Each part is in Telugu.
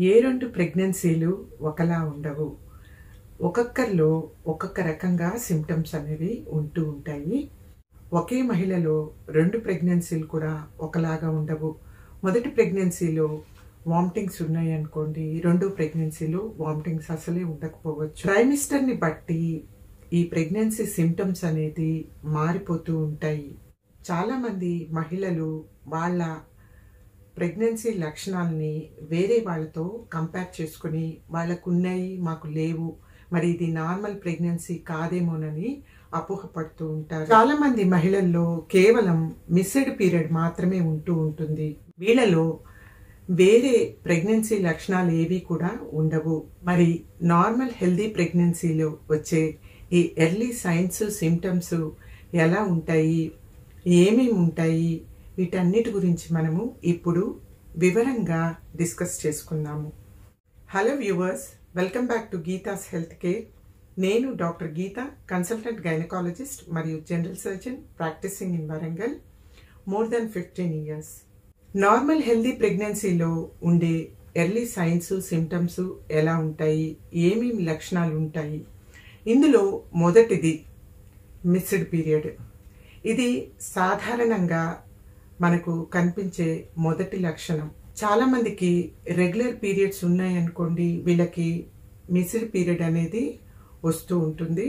ఏ రెండు ప్రెగ్నెన్సీలు ఒకలా ఉండవు. ఒక్కొక్కరిలో ఒక్కొక్క రకంగా సిమ్టమ్స్ అనేవి ఉంటూ ఉంటాయి. ఒకే మహిళలో రెండు ప్రెగ్నెన్సీలు కూడా ఒకలాగా ఉండవు. మొదటి ప్రెగ్నెన్సీలో వామిటింగ్స్ ఉన్నాయి అనుకోండి రెండు ప్రెగ్నెన్సీలో వామిటింగ్స్ అసలే ఉండకపోవచ్చు. ట్రైమిస్టర్ని బట్టి ఈ ప్రెగ్నెన్సీ సిమ్టమ్స్ అనేది మారిపోతూ ఉంటాయి. చాలామంది మహిళలు వాళ్ళ ప్రెగ్నెన్సీ లక్షణాలని వేరే వాళ్ళతో కంపేర్ చేసుకుని వాళ్ళకు ఉన్నాయి మాకు లేవు మరి ఇది నార్మల్ ప్రెగ్నెన్సీ కాదేమోనని అపోహపడుతూ ఉంటారు. చాలా మంది మహిళల్లో కేవలం మిస్సెడ్ పీరియడ్ మాత్రమే ఉంటూ ఉంటుంది. వీళ్ళలో వేరే ప్రెగ్నెన్సీ లక్షణాలు ఏవి కూడా ఉండవు. మరి నార్మల్ హెల్దీ ప్రెగ్నెన్సీలో వచ్చే ఈ ఎర్లీ సైన్స్ సిమ్టమ్స్ ఎలా ఉంటాయి? ఏమేమి ఉంటాయి? వీటన్నిటి గురించి మనము ఇప్పుడు వివరంగా డిస్కస్ చేసుకుందాము. Hello viewers welcome back to Geetha's health care నేను డాక్టర్ గీత కన్సల్టెంట్ గైనకాలజిస్ట్ మరియు general surgeon practising in Warangal more than fifteen years normal healthy ప్రెగ్నెన్సీలో ఉండే ఎర్లీ సైన్స్ సిమ్టమ్స్ ఎలా ఉంటాయి? ఏమేమి లక్షణాలు ఉంటాయి? ఇందులో మొదటిది మిస్డ్ పీరియడ్ ఇది సాధారణంగా మనకు కనిపించే మొదటి లక్షణం. చాలా మందికి రెగ్యులర్ పీరియడ్స్ ఉన్నాయనుకోండి వీళ్ళకి మిస్డ్ పీరియడ్ అనేది వస్తూ ఉంటుంది.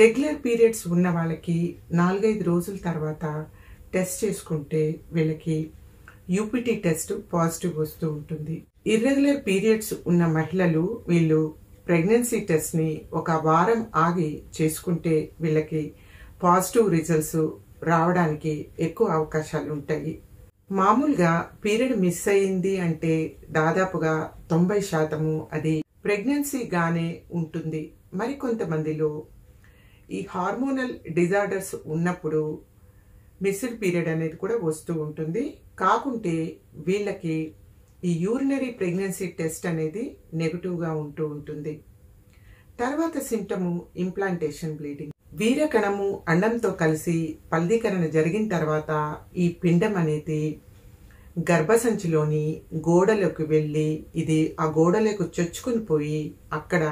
రెగ్యులర్ పీరియడ్స్ ఉన్న వాళ్ళకి నాలుగైదు రోజుల తర్వాత టెస్ట్ చేసుకుంటే వీళ్ళకి యూపీటీ టెస్ట్ పాజిటివ్ వస్తూ ఉంటుంది. ఇర్రెగ్యులర్ పీరియడ్స్ ఉన్న మహిళలు వీళ్ళు ప్రెగ్నెన్సీ టెస్ట్ని ఒక వారం ఆగి చేసుకుంటే వీళ్ళకి పాజిటివ్ రిజల్ట్స్ రావడానికి ఎక్కువ అవకాశాలు ఉంటాయి. మామూలుగా పీరియడ్ మిస్ అయింది అంటే దాదాపుగా తొంభై శాతము అది ప్రెగ్నెన్సీగానే ఉంటుంది. మరికొంతమందిలో ఈ హార్మోనల్ డిజార్డర్స్ ఉన్నప్పుడు మిస్డ్ పీరియడ్ అనేది కూడా వస్తూ ఉంటుంది. కాకుంటే వీళ్ళకి ఈ యూరినరీ ప్రెగ్నెన్సీ టెస్ట్ అనేది నెగిటివ్గా ఉంటూ ఉంటుంది. తర్వాత సిమ్టము ఇంప్లాంటేషన్ బ్లీడింగ్. వీరకణము అండంతో కలిసి ఫలదీకరణ జరిగిన తర్వాత ఈ పిండం అనేది గర్భసంచిలోని గోడలోకి వెళ్ళి ఇది ఆ గోడలకు చొచ్చుకుని పోయి అక్కడ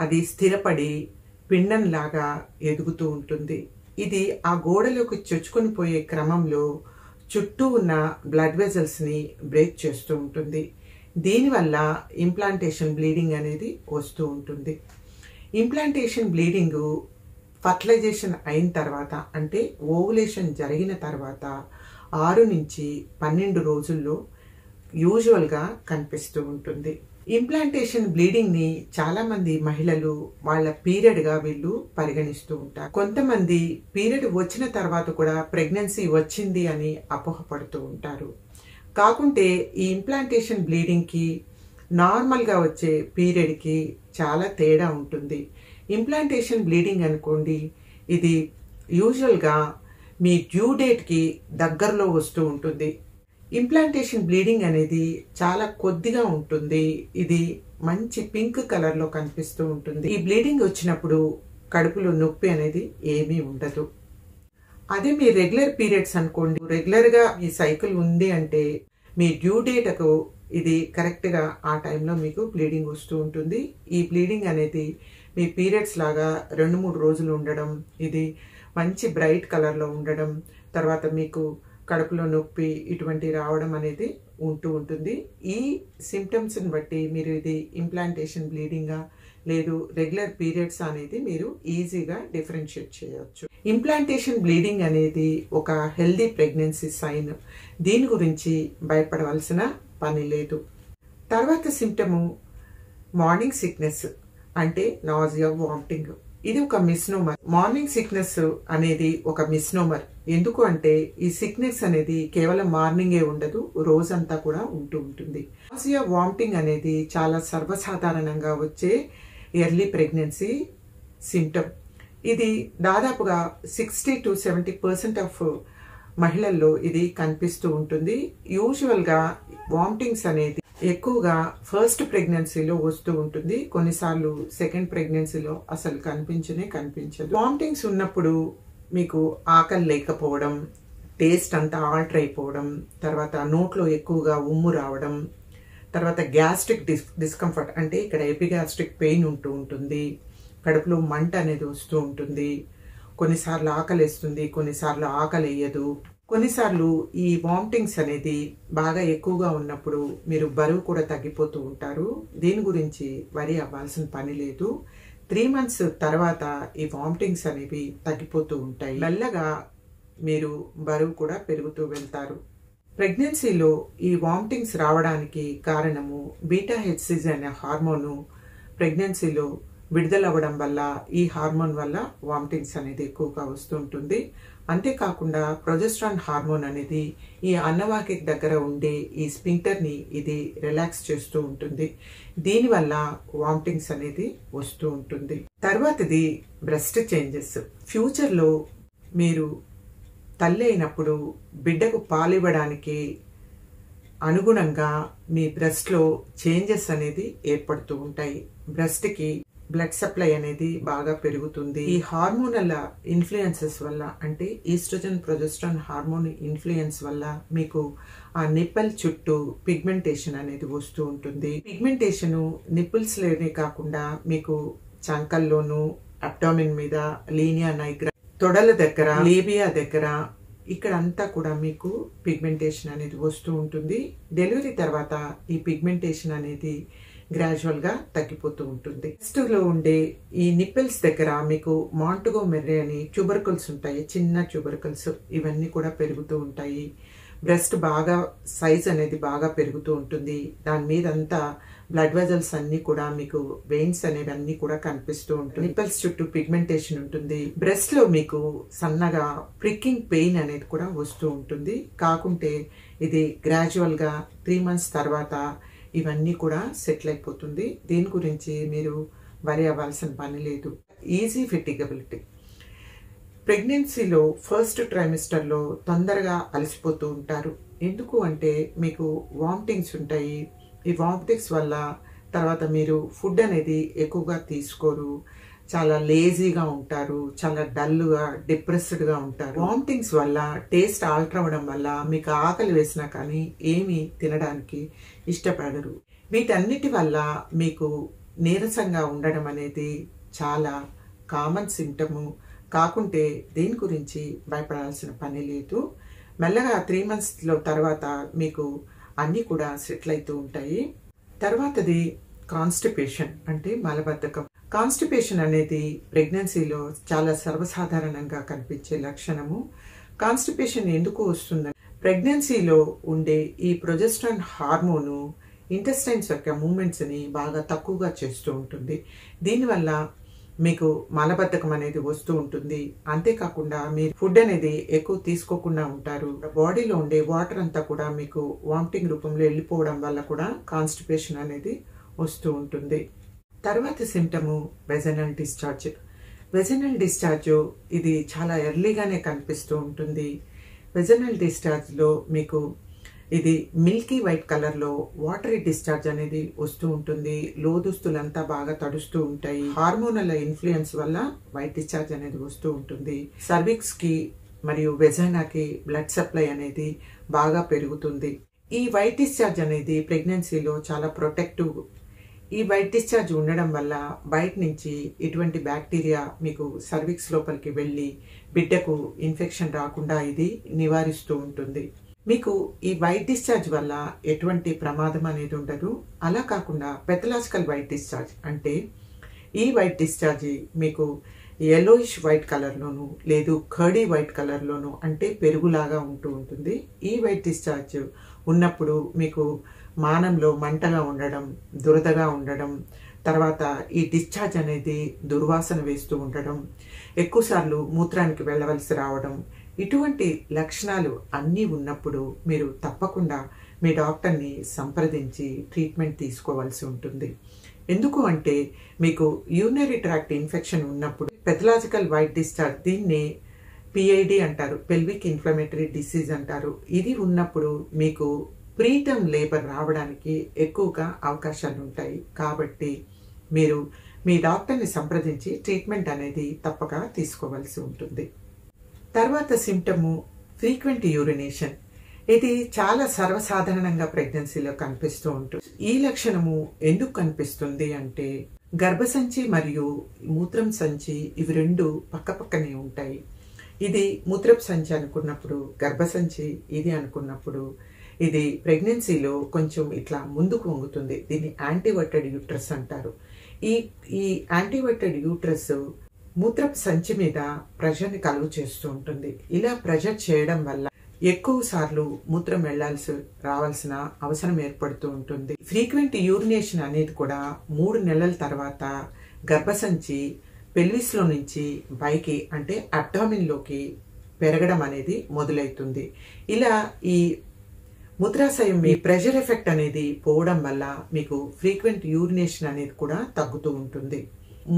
అది స్థిరపడి పిండంలాగా ఎదుగుతూ ఉంటుంది. ఇది ఆ గోడలోకి చొచ్చుకొని పోయే క్రమంలో చుట్టూ ఉన్న బ్లడ్ వెజల్స్ని బ్రేక్ చేస్తూ ఉంటుంది. దీనివల్ల ఇంప్లాంటేషన్ బ్లీడింగ్ అనేది వస్తూ ఉంటుంది. ఇంప్లాంటేషన్ బ్లీడింగ్ ఫర్టిలైజేషన్ అయిన తర్వాత అంటే ఓవులేషన్ జరిగిన తర్వాత ఆరు నుంచి పన్నెండు రోజుల్లో యూజువల్గా కనిపిస్తూ ఉంటుంది. ఇంప్లాంటేషన్ బ్లీడింగ్ని చాలామంది మహిళలు వాళ్ళ పీరియడ్గా వీళ్ళు పరిగణిస్తూ ఉంటారు. కొంతమంది పీరియడ్ వచ్చిన తర్వాత కూడా ప్రెగ్నెన్సీ వచ్చింది అని అపోహపడుతూ ఉంటారు. కాకుంటే ఈ ఇంప్లాంటేషన్ బ్లీడింగ్కి నార్మల్గా వచ్చే పీరియడ్కి చాలా తేడా ఉంటుంది. ఇంప్లాంటేషన్ బ్లీడింగ్ అనుకోండి. ఇది యూజువల్గా మీ డ్యూ డేట్కి దగ్గరలో వస్తూ ఉంటుంది. ఇంప్లాంటేషన్ బ్లీడింగ్ అనేది చాలా కొద్దిగా ఉంటుంది. ఇది మంచి పింక్ కలర్లో కనిపిస్తూ ఉంటుంది. ఈ బ్లీడింగ్ వచ్చినప్పుడు కడుపులో నొప్పి అనేది ఏమీ ఉండదు. అదే మీ రెగ్యులర్ పీరియడ్స్ అనుకోండి. రెగ్యులర్గా మీ సైకిల్ ఉంది అంటే మీ డ్యూ డేట్కు ఇది కరెక్ట్గా ఆ టైంలో మీకు బ్లీడింగ్ వస్తూ ఉంటుంది. ఈ బ్లీడింగ్ అనేది మీ పీరియడ్స్ లాగా రెండు మూడు రోజులు ఉండడం ఇది మంచి బ్రైట్ కలర్లో ఉండడం తర్వాత మీకు కడుపులో నొప్పి ఇటువంటి రావడం అనేది ఉంటూ ఉంటుంది. ఈ సిమ్టమ్స్ని బట్టి మీరు ఇది ఇంప్లాంటేషన్ బ్లీడింగా లేదు రెగ్యులర్ పీరియడ్స్ అనేది మీరు ఈజీగా డిఫరెన్షియేట్ చేయవచ్చు ఇంప్లాంటేషన్ బ్లీడింగ్ అనేది ఒక హెల్దీ ప్రెగ్నెన్సీ సైన్ దీని గురించి భయపడవలసిన పని లేదు. తర్వాత సిమ్టము మార్నింగ్ సిక్నెస్ అంటే నాజియా వామిటింగ్. ఇది ఒక మిస్నోమర్. మార్నింగ్ సిక్నెస్ అనేది ఒక మిస్నోమర్. ఎందుకు అంటే ఈ సిక్నెస్ అనేది కేవలం మార్నింగే ఉండదు రోజంతా కూడా ఉంటూ ఉంటుంది. నాజియా వామిటింగ్ అనేది చాలా సర్వసాధారణంగా వచ్చే ఎర్లీ ప్రెగ్నెన్సీ సిమ్టమ్ ఇది దాదాపుగా sixty to seventy percent of మహిళల్లో ఇది కనిపిస్తూ ఉంటుంది. యూజువల్గా వామిటింగ్స్ అనేది ఎక్కువగా ఫస్ట్ ప్రెగ్నెన్సీలో వస్తూ ఉంటుంది. కొన్నిసార్లు సెకండ్ ప్రెగ్నెన్సీలో అసలు కనిపించనే కనిపించదు. వామిటింగ్స్ ఉన్నప్పుడు మీకు ఆకలి లేకపోవడం టేస్ట్ అంతా ఆల్టర్ అయిపోవడం తర్వాత నోట్లో ఎక్కువగా ఉమ్ము రావడం తర్వాత గ్యాస్ట్రిక్ డిస్ డిస్కంఫర్ట్ అంటే ఇక్కడ ఎపిగ్యాస్ట్రిక్ పెయిన్ ఉంటూ ఉంటుంది. కడుపులో మంట అనేది వస్తూ ఉంటుంది. కొన్నిసార్లు ఆకలి వేస్తుంది కొన్నిసార్లు ఆకలి వేయదు. కొన్నిసార్లు ఈ వామిటింగ్స్ అనేది బాగా ఎక్కువగా ఉన్నప్పుడు మీరు బరువు కూడా తగ్గిపోతూ ఉంటారు. దీని గురించి వరి అవ్వాల్సిన పని లేదు. త్రీ మంత్స్ తర్వాత ఈ వామిటింగ్స్ అనేవి తగ్గిపోతూ ఉంటాయి. మెల్లగా మీరు బరువు కూడా పెరుగుతూ వెళ్తారు. ప్రెగ్నెన్సీలో ఈ వామిటింగ్స్ రావడానికి కారణము బీటా హెచ్సిజ్ అనే హార్మోను ప్రెగ్నెన్సీలో విడుదలవ్వడం వల్ల ఈ హార్మోన్ వల్ల వామిటింగ్స్ అనేది ఎక్కువగా వస్తుంటుంది అంతేకాకుండా ప్రొజెస్ట్రాన్ హార్మోన్ అనేది ఈ అన్నవాకి దగ్గర ఉండే ఈ స్పింక్టర్ని ఇది రిలాక్స్ చేస్తూ ఉంటుంది. దీనివల్ల వామిటింగ్స్ అనేది వస్తూ ఉంటుంది. తర్వాతది బ్రెస్ట్ చేంజెస్. ఫ్యూచర్లో మీరు తల్లి అయినప్పుడు బిడ్డకు పాలివ్వడానికి అనుగుణంగా మీ బ్రెస్ట్లో చేంజెస్ అనేది ఏర్పడుతూ ఉంటాయి. బ్రెస్ట్కి బ్లడ్ సప్లై అనేది బాగా పెరుగుతుంది. ఈ హార్మోనల్ ఇన్ఫ్లుయెన్సెస్ వల్ల అంటే ఈస్ట్రోజన్ ప్రొజెస్ట్రాన్ హార్మోన్ ఇన్ఫ్లుయెన్స్ వల్ల మీకు ఆ నిప్పల్ చుట్టూ పిగ్మెంటేషన్ అనేది వస్తూ ఉంటుంది. పిగ్మెంటేషన్ నిప్పుల్స్ లేనే కాకుండా మీకు చంకల్లోను అబ్డామిన్ మీద లీనియా నైగ్రా తొడల దగ్గర లేబియా దగ్గర ఇక్కడ అంతా కూడా మీకు పిగ్మెంటేషన్ అనేది వస్తూ ఉంటుంది. డెలివరీ తర్వాత ఈ పిగ్మెంటేషన్ అనేది గ్రాజువల్గా తగ్గిపోతూ ఉంటుంది. లో ఉండే ఈ నిప్పెల్స్ దగ్గర మీకు మాంటుగో మెర్రే అని ట్యూబర్కల్స్ ఉంటాయి చిన్న ట్యూబర్కల్స్ ఇవన్నీ కూడా పెరుగుతూ ఉంటాయి. బ్రెస్ట్ బాగా సైజ్ అనేది బాగా పెరుగుతూ ఉంటుంది. దాని మీద అంతా బ్లడ్ వెజల్స్ అన్ని కూడా మీకు వెయిన్స్ అనేవి అన్ని కూడా కనిపిస్తూ ఉంటుంది. నిప్పల్స్ చుట్టూ పిగ్మెంటేషన్ ఉంటుంది. బ్రెస్ట్లో మీకు సన్నగా ప్రిక్కింగ్ పెయిన్ అనేది కూడా వస్తూ ఉంటుంది. కాకుంటే ఇది గ్రాజువల్గా త్రీ మంత్స్ తర్వాత ఇవన్నీ కూడా సెటిల్ అయిపోతుంది. దీని గురించి మీరు వరి అవ్వాల్సిన పని లేదు. ఈజీ ఫిటిగబిలిటీ ప్రెగ్నెన్సీలో ఫస్ట్ ట్రైమిస్టర్లో తొందరగా అలసిపోతూ ఉంటారు. ఎందుకు అంటే మీకు వామిటింగ్స్ ఉంటాయి. ఈ వామిటింగ్స్ వల్ల తర్వాత మీరు ఫుడ్ అనేది ఎక్కువగా తీసుకోరు. చాలా లేజీగా ఉంటారు చాలా డల్గా డిప్రెస్డ్గా ఉంటారు. వామిటింగ్స్ వల్ల టేస్ట్ ఆల్టర్ అవ్వడం వల్ల మీకు ఆకలి వేసినా కానీ ఏమీ తినడానికి ఇష్టపడరు. వీటన్నిటి వల్ల మీకు నీరసంగా ఉండడం అనేది చాలా కామన్ సింటము కాకుంటే దీని గురించి భయపడాల్సిన పని లేదు. మెల్లగా త్రీ మంత్స్లో తర్వాత మీకు అన్నీ కూడా సెటిల్ అవుతూ ఉంటాయి. తర్వాతది కాన్స్టిపేషన్ అంటే మలబద్ధకం. కాన్స్టిపేషన్ అనేది ప్రెగ్నెన్సీలో చాలా సర్వసాధారణంగా కనిపించే లక్షణము. కాన్స్టిపేషన్ ఎందుకు వస్తుందని ప్రెగ్నెన్సీలో ఉండే ఈ ప్రొజెస్ట్రాన్ హార్మోను ఇంటెస్టైన్స్ యొక్క మూమెంట్స్ని బాగా తక్కువగా చేస్తూ ఉంటుంది. దీనివల్ల మీకు మలబద్ధకం అనేది వస్తూ ఉంటుంది. అంతేకాకుండా మీరు ఫుడ్ అనేది ఎక్కువ తీసుకోకుండా ఉంటారు. బాడీలో ఉండే వాటర్ అంతా కూడా మీకు వామిటింగ్ రూపంలో వెళ్ళిపోవడం వల్ల కూడా కాన్స్టిపేషన్ అనేది వస్తూ ఉంటుంది. తర్వాత symptom vaginal discharge vaginal discharge ఇది చాలా ఎర్లీగానే కనిపిస్తూ ఉంటుంది. వెజనల్ డిశ్చార్జ్లో మీకు ఇది మిల్కీ వైట్ కలర్లో వాటరీ డిశ్చార్జ్ అనేది వస్తూ ఉంటుంది. లోదుస్తులంతా బాగా తడుస్తూ ఉంటాయి. హార్మోనల్ ఇన్ఫ్లుయెన్స్ వల్ల వైట్ డిశ్చార్జ్ అనేది వస్తూ ఉంటుంది. సర్వీక్స్కి మరియు వెజైనాకి బ్లడ్ సప్లై అనేది బాగా పెరుగుతుంది. ఈ వైట్ డిశ్చార్జ్ అనేది ప్రెగ్నెన్సీలో చాలా ప్రొటెక్టివ్ ఈ వైట్ డిశ్చార్జ్ ఉండడం వల్ల బయట నుంచి ఇటువంటి బ్యాక్టీరియా మీకు సర్విక్స్ లోపలికి వెళ్ళి బిడ్డకు ఇన్ఫెక్షన్ రాకుండా ఇది నివారిస్తూ ఉంటుంది. మీకు ఈ వైట్ డిశ్చార్జ్ వల్ల ఎటువంటి ప్రమాదం అనేది ఉండదు. అలా కాకుండా పెథలాజికల్ వైట్ డిశ్చార్జ్ అంటే ఈ వైట్ డిశ్చార్జ్ మీకు ఎల్లోయిష్ వైట్ కలర్లోను లేదు కర్డీ వైట్ కలర్లోను అంటే పెరుగులాగా ఉంటూ ఉంటుంది. ఈ వైట్ డిశ్చార్జ్ ఉన్నప్పుడు మీకు మానంలో మంటగా ఉండడం దురదగా ఉండడం తర్వాత ఈ డిశ్చార్జ్ అనేది దుర్వాసన వేస్తూ ఉండడం ఎక్కువసార్లు మూత్రానికి వెళ్ళవలసి రావడం ఇటువంటి లక్షణాలు అన్నీ ఉన్నప్పుడు మీరు తప్పకుండా మీ డాక్టర్ని సంప్రదించి ట్రీట్మెంట్ తీసుకోవాల్సి ఉంటుంది. ఎందుకు అంటే మీకు యూరినరీ ట్రాక్ట్ ఇన్ఫెక్షన్ ఉన్నప్పుడు పెథలాజికల్ వైట్ డిశ్చార్జ్ దీన్ని పిఐడి అంటారు పెల్విక్ ఇన్ఫ్లమేటరీ డిసీజ్ అంటారు. ఇది ఉన్నప్పుడు మీకు ప్రీతం లేబర్ రావడానికి ఎక్కువగా అవకాశాలు ఉంటాయి కాబట్టి మీరు మీ డాక్టర్ని సంప్రదించి ట్రీట్మెంట్ అనేది తప్పక తీసుకోవాల్సి ఉంటుంది. తర్వాత సిమ్టము ఫ్రీక్వెంట్ యూరినేషన్. ఇది చాలా సర్వసాధారణంగా ప్రెగ్నెన్సీలో కనిపిస్తూ ఉంటుంది. ఈ లక్షణము ఎందుకు కనిపిస్తుంది అంటే గర్భసంచి మరియు మూత్రం సంచి ఇవి రెండు పక్కపక్కనే ఉంటాయి. ఇది మూత్రపు సంచి అనుకున్నప్పుడు గర్భసంచి ఇది అనుకున్నప్పుడు ఇది ప్రెగ్నెన్సీలో కొంచెం ఇట్లా ముందుకు వంగుతుంది. దీన్ని యాంటీవర్టెడ్ యూట్రస్ అంటారు. ఈ ఈ యాంటీవర్టెడ్ యూట్రస్ మూత్రపు సంచి మీద ప్రెషర్ని కలుగు చేస్తూ ఉంటుంది. ఇలా ప్రెషర్ చేయడం వల్ల ఎక్కువ సార్లు మూత్రం వెళ్ళాల్సి రావాల్సిన అవసరం ఏర్పడుతూ ఉంటుంది. ఫ్రీక్వెంట్ యూరినేషన్ అనేది కూడా మూడు నెలల తర్వాత గర్భసంచి పెల్విస్లో నుంచి పైకి అంటే అబ్డామిన్లోకి పెరగడం అనేది మొదలవుతుంది. ఇలా ఈ మూత్రాశయం మీ ప్రెషర్ ఎఫెక్ట్ అనేది పోవడం వల్ల మీకు ఫ్రీక్వెంట్ యూరినేషన్ అనేది కూడా తగ్గుతూ ఉంటుంది.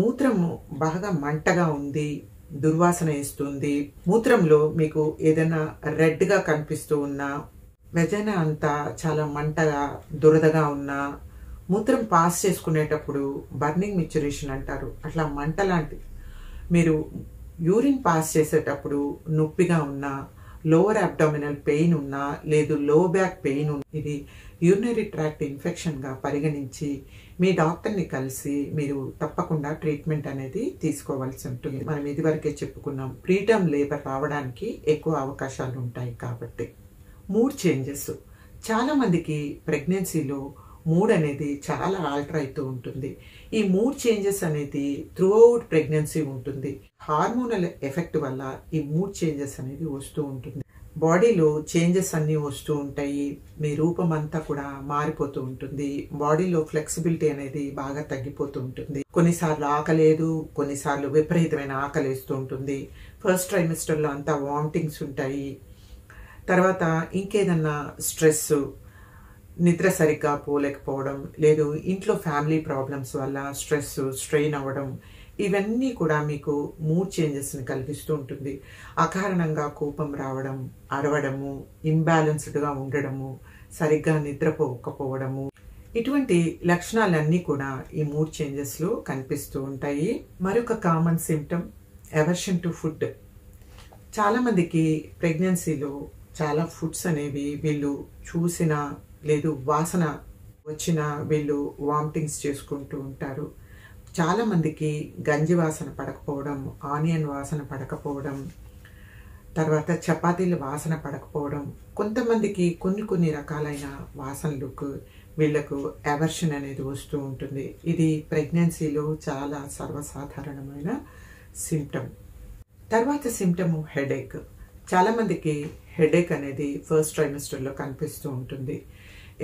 మూత్రము బాగా మంటగా ఉంది దుర్వాసన ఇస్తుంది మూత్రంలో మీకు ఏదైనా రెడ్గా కనిపిస్తూ ఉన్నా వెజన అంతా చాలా మంటగా దురదగా ఉన్నా మూత్రం పాస్ చేసుకునేటప్పుడు బర్నింగ్ మిచ్యురేషన్ అంటారు. అట్లా మంట లాంటి మీరు యూరిన్ పాస్ చేసేటప్పుడు నొప్పిగా ఉన్నా లోవర్ అబ్డామినల్ పెయిన్ ఉన్నా లేదు లో బ్యాక్ పెయిన్ ఉన్నా ఇది యూరినరీ ట్రాక్ట్ ఇన్ఫెక్షన్గా పరిగణించి మీ డాక్టర్ని కలిసి మీరు తప్పకుండా ట్రీట్మెంట్ అనేది తీసుకోవాల్సి ఉంటుంది. మనం ఇదివరకే చెప్పుకున్నాం ప్రీటర్మ్ లేబర్ రావడానికి ఎక్కువ అవకాశాలు ఉంటాయి కాబట్టి. మూడ్ చేంజెస్ చాలామందికి ప్రెగ్నెన్సీలో మూడ్ అనేది చాలా ఆల్టర్ అవుతూ ఉంటుంది. ఈ మూడ్ చేంజెస్ అనేది త్రూ అవుట్ ప్రెగ్నెన్సీ ఉంటుంది. హార్మోనల్ ఎఫెక్ట్ వల్ల ఈ మూడ్ చేంజెస్ అనేది వస్తూ ఉంటుంది. బాడీలో చేంజెస్ అన్నీ వస్తూ ఉంటాయి. మీ రూపం అంతా కూడా మారిపోతూ ఉంటుంది. బాడీలో ఫ్లెక్సిబిలిటీ అనేది బాగా తగ్గిపోతూ ఉంటుంది. కొన్నిసార్లు ఆకలేదు కొన్నిసార్లు విపరీతమైన ఆకలి వేస్తూ ఉంటుంది. ఫస్ట్ ట్రైమిస్టర్లో అంతా వామిటింగ్స్ ఉంటాయి. తర్వాత ఇంకేదన్నా స్ట్రెస్ నిద్ర సరిగ్గా పోలేకపోవడం లేదు ఇంట్లో ఫ్యామిలీ ప్రాబ్లమ్స్ వల్ల స్ట్రెస్ స్ట్రెయిన్ అవ్వడం ఇవన్నీ కూడా మీకు మూడ్ చేంజెస్ని కల్పిస్తూ ఉంటుంది. అకారణంగా కోపం రావడం అరవడము ఇంబ్యాలెన్స్డ్గా ఉండడము సరిగ్గా నిద్రపోకపోవడము ఇటువంటి లక్షణాలన్నీ కూడా ఈ మూడ్ చేంజెస్లో కనిపిస్తూ ఉంటాయి. మరొక common symptom aversion to food చాలామందికి ప్రెగ్నెన్సీలో చాలా ఫుడ్స్ అనేవి వీళ్ళు చూసిన లేదు వాసన వచ్చిన వీళ్ళు వామిటింగ్స్ చేసుకుంటూ ఉంటారు. చాలామందికి గంజి వాసన పడకపోవడం ఆనియన్ వాసన పడకపోవడం తర్వాత చపాతీల వాసన పడకపోవడం కొంతమందికి కొన్ని కొన్ని రకాలైన వాసనలకు వీళ్ళకు ఎవర్షన్ అనేది వస్తూ ఉంటుంది. ఇది ప్రెగ్నెన్సీలో చాలా సర్వసాధారణమైన సిమ్టమ్ తర్వాత సిమ్టము హెడేక్ చాలామందికి హెడేక్ అనేది ఫస్ట్ ట్రైమిస్టర్లో కనిపిస్తూ ఉంటుంది.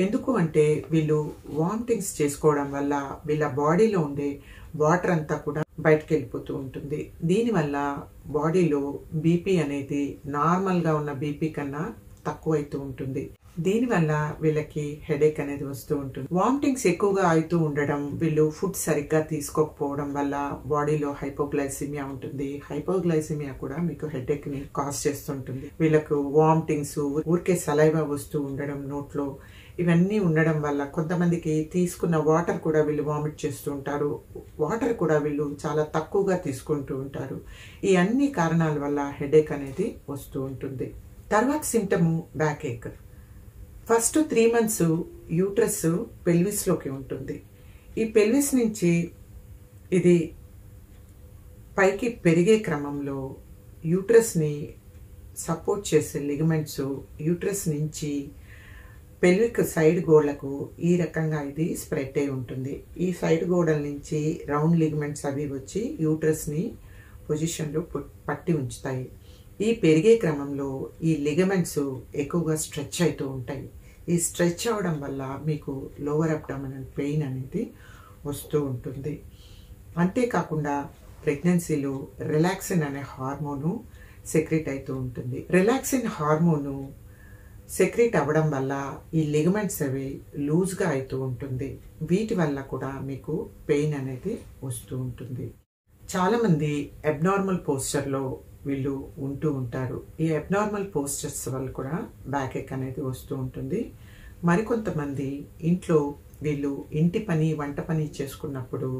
ఎందుకు అంటే వీళ్ళు వామిటింగ్స్ చేసుకోవడం వల్ల వీళ్ళ బాడీలో ఉండే వాటర్ అంతా కూడా బయటకు వెళ్ళిపోతూ ఉంటుంది. దీనివల్ల బాడీలో బీపీ అనేది నార్మల్గా ఉన్న బీపీ కన్నా తక్కువ అవుతూ ఉంటుంది. దీనివల్ల వీళ్ళకి హెడేక్ అనేది వస్తూ ఉంటుంది. వామిటింగ్స్ ఎక్కువగా అవుతూ ఉండడం వీళ్ళు ఫుడ్ సరిగ్గా తీసుకోకపోవడం వల్ల బాడీలో హైపోగ్లైసిమియా ఉంటుంది. హైపోగ్లైసిమియా కూడా మీకు హెడేక్ని కాజ్ చేస్తుంటుంది. వీళ్ళకు వామిటింగ్స్ ఊరికే సలైవా వస్తూ ఉండడం నోట్లో ఇవన్నీ ఉండడం వల్ల కొంతమందికి తీసుకున్న వాటర్ కూడా వీళ్ళు వామిట్ చేస్తూ ఉంటారు. వాటర్ కూడా వీళ్ళు చాలా తక్కువగా తీసుకుంటూ ఉంటారు. ఈ అన్ని కారణాల వల్ల హెడేక్ అనేది వస్తూ ఉంటుంది. తర్వాత symptom back ache. First three months uterus పెల్విస్లోకి ఉంటుంది. ఈ పెల్విస్ నుంచి ఇది పైకి పెరిగే క్రమంలో యూట్రస్ని సపోర్ట్ చేసే లిగమెంట్స్ యూట్రస్ నుంచి పెల్విక్ సైడ్ గోడలకు ఈ రకంగా ఇది స్ప్రెడ్ అయి ఉంటుంది. ఈ సైడ్ గోడల నుంచి రౌండ్ లిగమెంట్స్ అవి వచ్చి యూట్రస్ని పొజిషన్లో పట్టి ఉంచుతాయి. ఈ పెరిగే క్రమంలో ఈ లిగమెంట్స్ ఎక్కువగా స్ట్రెచ్ అవుతూ ఉంటాయి. ఈ స్ట్రెచ్ అవడం వల్ల మీకు లోవర్ అబ్డామినల్ పెయిన్ అనేది వస్తూ ఉంటుంది. అంతేకాకుండా ప్రెగ్నెన్సీలో రిలాక్సిన్ అనే హార్మోను సెక్రెట్ అవుతూ ఉంటుంది. రిలాక్సిన్ హార్మోను సెక్రెట్ అవ్వడం వల్ల ఈ లిగమెంట్స్ అవి లూజ్గా అవుతూ ఉంటుంది. వీటి వల్ల కూడా మీకు పెయిన్ అనేది వస్తూ ఉంటుంది. చాలామంది అబ్నార్మల్ పోస్చర్లో వీళ్ళు ఉంటూ ఉంటారు. ఈ అబ్నార్మల్ పోస్చర్స్ వల్ల కూడా బ్యాక్ ఎక్ అనేది వస్తూ ఉంటుంది. మరికొంతమంది ఇంట్లో వీళ్ళు ఇంటి పని వంట పని చేసుకున్నప్పుడు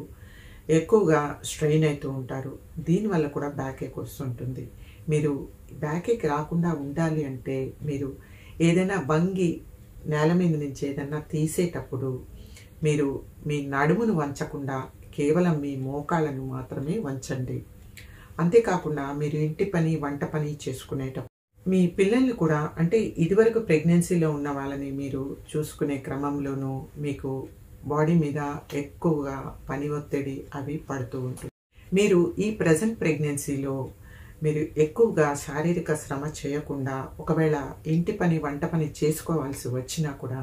ఎక్కువగా స్ట్రెయిన్ అవుతూ ఉంటారు. దీనివల్ల కూడా బ్యాక్ ఎక్ వస్తుంటుంది. మీరు బ్యాక్ ఎక్ రాకుండా ఉండాలి అంటే మీరు ఏదైనా వంగి నేల మీద నుంచి ఏదైనా తీసేటప్పుడు మీరు మీ నడుమును వంచకుండా కేవలం మీ మోకాలను మాత్రమే వంచండి. అంతేకాకుండా మీరు ఇంటి పని వంట పని చేసుకునేటప్పుడు మీ పిల్లల్ని కూడా అంటే ఇదివరకు ప్రెగ్నెన్సీలో ఉన్న వాళ్ళని మీరు చూసుకునే క్రమంలోనూ మీకు బాడీ మీద ఎక్కువగా పని ఒత్తిడి అవి పడుతూ ఉంటుంది. మీరు ఈ ప్రజెంట్ ప్రెగ్నెన్సీలో మీరు ఎక్కువగా శారీరక శ్రమ చేయకుండా ఒకవేళ ఇంటి పని వంట పని చేసుకోవాల్సి వచ్చినా కూడా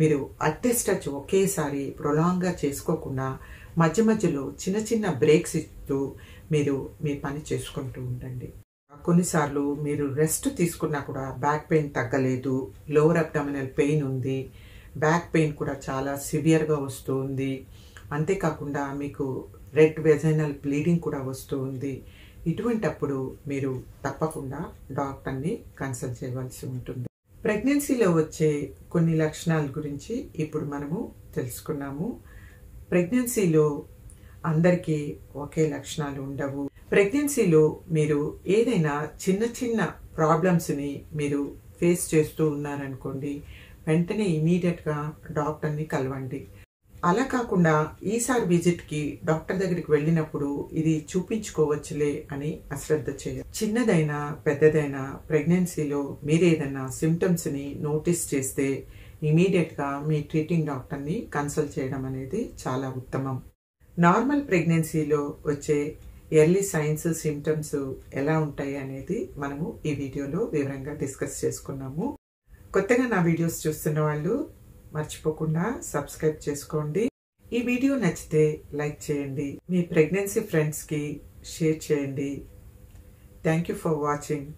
మీరు అట్టెస్టచ్ ఒకేసారి ప్రొలాంగ్గా చేసుకోకుండా మధ్య మధ్యలో చిన్న చిన్న బ్రేక్స్ ఇస్తూ మీరు మీ పని చేసుకుంటూ ఉండండి. కొన్నిసార్లు మీరు రెస్ట్ తీసుకున్నా కూడా బ్యాక్ పెయిన్ తగ్గలేదు లోవర్ అబ్డామినల్ పెయిన్ ఉంది బ్యాక్ పెయిన్ కూడా చాలా సివియర్గా వస్తూ ఉంది. అంతేకాకుండా మీకు రెడ్ వెజైనల్ బ్లీడింగ్ కూడా వస్తూ ఉంది. ఇటువంటప్పుడు మీరు తప్పకుండా డాక్టర్ని కన్సల్ట్ చేయవలసి ఉంటుంది. ప్రెగ్నెన్సీలో వచ్చే కొన్ని లక్షణాల గురించి ఇప్పుడు మనము తెలుసుకున్నాము. ప్రెగ్నెన్సీలో అందరికీ ఒకే లక్షణాలు ఉండవు. ప్రెగ్నెన్సీలో మీరు ఏదైనా చిన్న చిన్న ప్రాబ్లమ్స్ని మీరు ఫేస్ చేస్తూ ఉన్నారనుకోండి వెంటనే ఇమీడియట్గా డాక్టర్ని కలవండి. అలా కాకుండా ఈసారి విజిట్కి డాక్టర్ దగ్గరికి వెళ్ళినప్పుడు ఇది చూపించుకోవచ్చులే అని అశ్రద్ధ చేయాలి చిన్నదైనా పెద్దదైనా ప్రెగ్నెన్సీలో మీరు ఏదైనా సిమ్టమ్స్ని నోటీస్ చేస్తే ఇమీడియట్గా మీ ట్రీటింగ్ డాక్టర్ని కన్సల్ట్ చేయడం అనేది చాలా ఉత్తమం. నార్మల్ ప్రెగ్నెన్సీలో వచ్చే ఎర్లీ సైన్స్ సిమ్టమ్స్ ఎలా ఉంటాయి అనేది మనము ఈ వీడియోలో వివరంగా డిస్కస్ చేసుకున్నాము. కొత్తగా నా వీడియోస్ చూస్తున్న వాళ్ళు మర్చిపోకుండా సబ్స్క్రైబ్ చేసుకోండి. ఈ వీడియో నచ్చితే లైక్ చేయండి. మీ ప్రెగ్నెన్సీ ఫ్రెండ్స్కి షేర్ చేయండి. Thank you for watching.